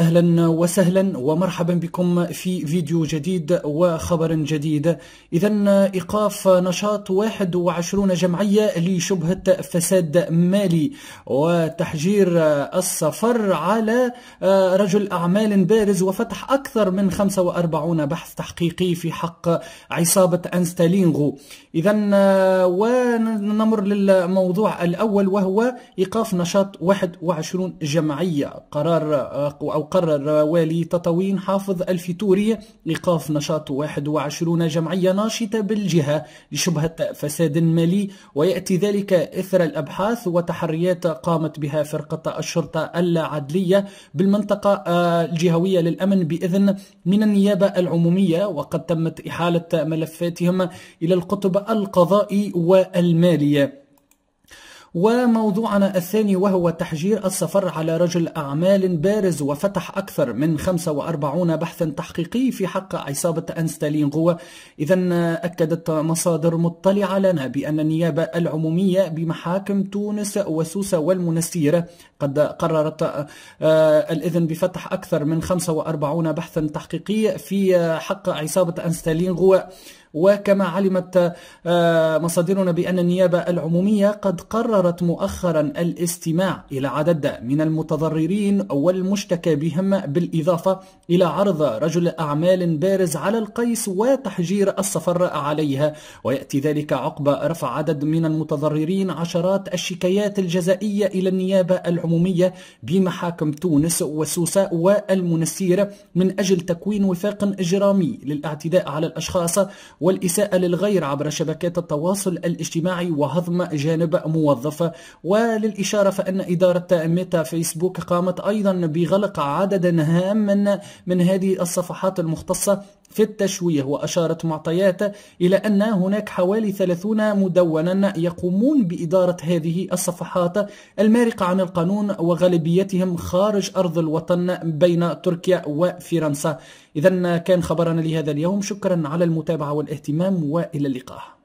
أهلا وسهلا ومرحبا بكم في فيديو جديد وخبر جديد. اذا إيقاف نشاط 21 جمعية لشبهة فساد مالي وتحجير السفر على رجل أعمال بارز وفتح أكثر من 45 بحث تحقيقي في حق عصابة أنستالينغو. اذا ونمر للموضوع الأول وهو إيقاف نشاط 21 جمعية. قرار أو قرر والي تطاوين حافظ الفيتوري إيقاف نشاط 21 جمعية ناشطة بالجهة لشبهة فساد مالي ويأتي ذلك إثر الأبحاث وتحريات قامت بها فرقة الشرطة العدلية بالمنطقة الجهوية للأمن بإذن من النيابة العمومية وقد تمت إحالة ملفاتهم إلى القطب القضائي والمالية وموضوعنا الثاني وهو تحجير السفر على رجل أعمال بارز وفتح أكثر من 45 بحثا تحقيقي في حق عصابة أنستالينغو إذا أكدت مصادر مطلعة لنا بأن النيابة العمومية بمحاكم تونس وسوسة والمنستير قد قررت آه، الإذن بفتح أكثر من 45 بحثا تحقيقي في حق عصابة أنستالينغو وكما علمت آه، مصادرنا بأن النيابة العمومية قد قررت مؤخرا الاستماع إلى عدد من المتضررين والمشتكى بهم بالإضافة إلى عرض رجل أعمال بارز على القيس وتحجير السفر عليها. ويأتي ذلك عقب رفع عدد من المتضررين عشرات الشكايات الجزائية إلى النيابة العمومية بمحاكم تونس وسوسة والمنسير من أجل تكوين وفاق إجرامي للاعتداء على الأشخاص والإساءة للغير عبر شبكات التواصل الاجتماعي وهضم جانب موظف. وللإشارة فإن إدارة ميتا فيسبوك قامت أيضا بغلق عدد هام من هذه الصفحات المختصة في التشويه وأشارت معطيات إلى أن هناك حوالي 30 مدونا يقومون بإدارة هذه الصفحات المارقة عن القانون وغالبيتهم خارج أرض الوطن بين تركيا وفرنسا. إذا كان خبرنا لهذا اليوم. شكرا على المتابعة والإهتمام وإلى اللقاء.